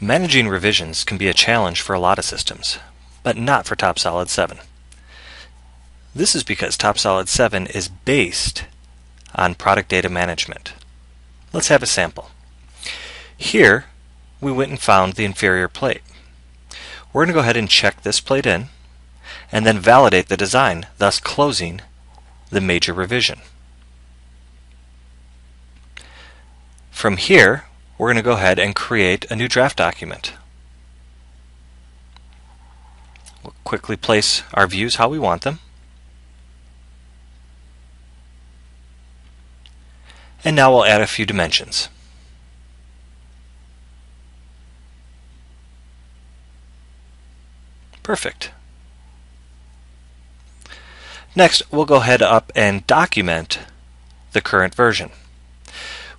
Managing revisions can be a challenge for a lot of systems, but not for TopSolid 7. This is because TopSolid 7 is based on product data management. Let's have a sample. Here, we went and found the inferior plate. We're going to go ahead and check this plate in, and then validate the design, thus closing the major revision. From here, we're going to go ahead and create a new draft document. We'll quickly place our views how we want them. And now we'll add a few dimensions. Perfect. Next, we'll go ahead up and document the current version.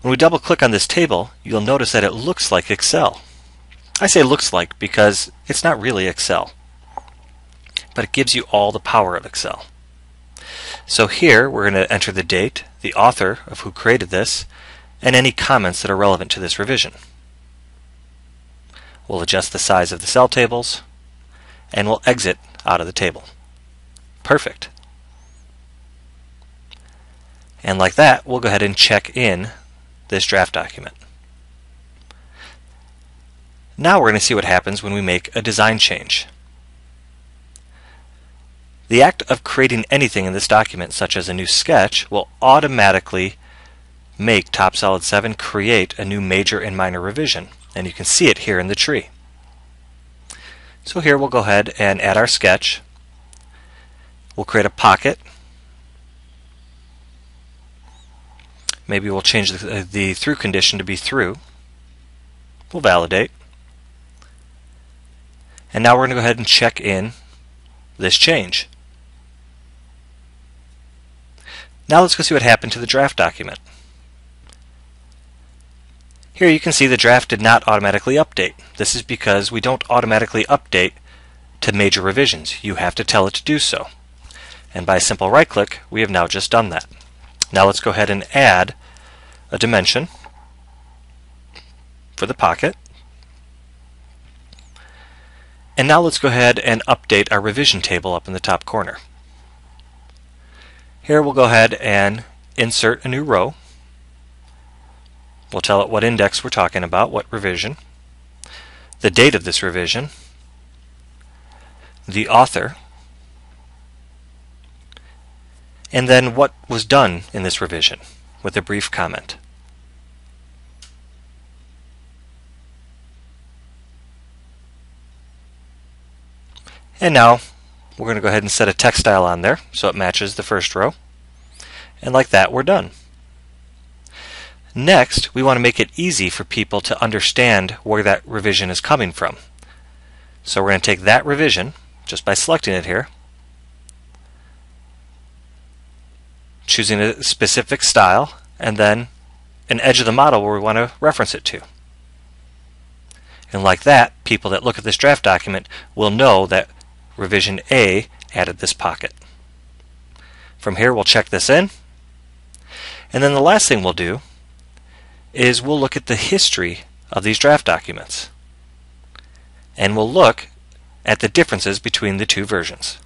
When we double click on this table, you'll notice that it looks like Excel. I say looks like because it's not really Excel, but it gives you all the power of Excel. So here we're going to enter the date, the author of who created this, and any comments that are relevant to this revision. We'll adjust the size of the cell tables, and we'll exit out of the table. Perfect. And like that, we'll go ahead and check in this draft document. Now we're going to see what happens when we make a design change. The act of creating anything in this document, such as a new sketch, will automatically make TopSolid 7 create a new major and minor revision. And you can see it here in the tree. So here we'll go ahead and add our sketch. We'll create a pocket Maybe we'll change the, uh, the through condition to be through. We'll validate. And now we're going to go ahead and check in this change. Now let's go see what happened to the draft document. Here you can see the draft did not automatically update. This is because we don't automatically update to major revisions. You have to tell it to do so. And by a simple right click, we have now just done that. Now let's go ahead and add a dimension for the pocket. And now let's go ahead and update our revision table up in the top corner. Here we'll go ahead and insert a new row. We'll tell it what index we're talking about, what revision, the date of this revision, the author, and then what was done in this revision with a brief comment. And now we're going to go ahead and set a text style on there so it matches the first row. And like that, we're done. Next, we want to make it easy for people to understand where that revision is coming from. So we're going to take that revision, just by selecting it here, choosing a specific style, and then an edge of the model where we want to reference it to. And like that, people that look at this draft document will know that revision A added this pocket. From here, we'll check this in. And then the last thing we'll do is we'll look at the history of these draft documents. And we'll look at the differences between the two versions.